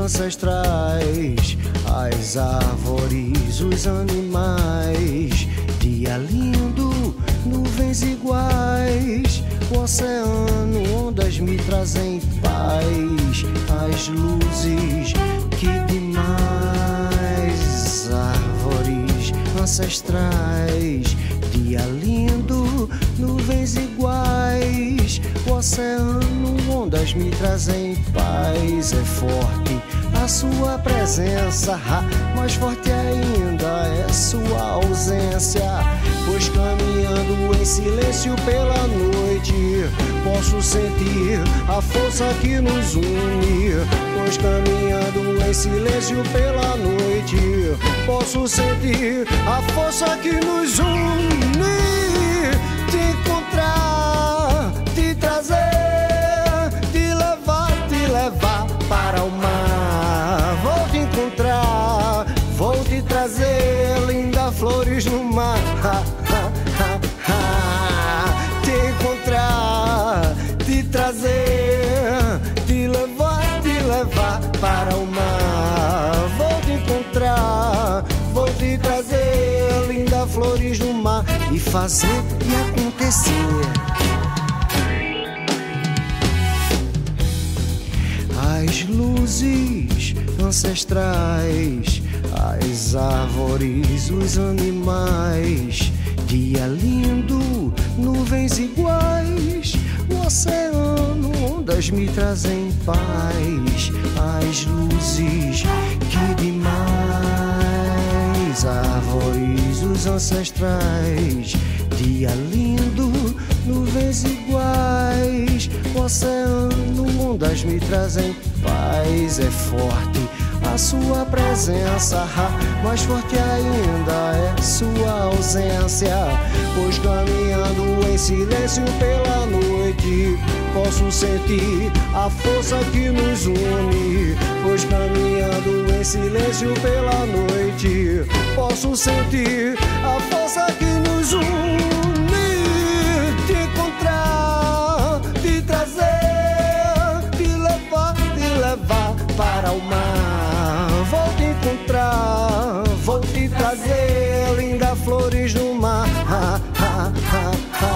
ancestrais, as árvores, os animais. Dia lindo, nuvens iguais, o oceano, ondas me trazem paz, as luzes, que demais, árvores ancestrais. Dia lindo, nuvens iguais, o oceano, ondas me trazem paz. É forte a sua presença, mais forte ainda é sua ausência. Pois caminhando em silêncio pela noite, posso sentir a força que nos une. Pois caminhando em silêncio pela noite, posso sentir a força que nos une. No mar. Te encontrar, te trazer, te levar, te levar para o mar. Vou te encontrar, vou te trazer linda flores no mar e fazer e acontecer. as luzes ancestrais, as árvores, os animais. Dia lindo, nuvens iguais, o oceano, ondas me trazem paz. As luzes, que demais, árvores, os ancestrais. Dia lindo, nuvens iguais, o oceano, ondas me trazem paz. É forte a sua presença, mais forte ainda é sua ausência. Pois caminhando em silêncio pela noite, posso sentir a força que nos une. Pois caminhando em silêncio pela noite, posso sentir a força que trazer linda flores no mar. Ha, ha, ha.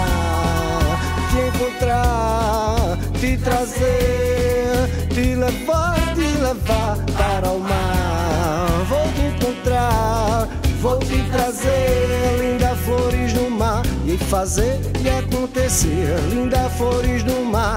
Te encontrar, te trazer, te levar, te levar para o mar. Vou te encontrar, vou te trazer linda flores no mar e fazer e acontecer linda flores no mar.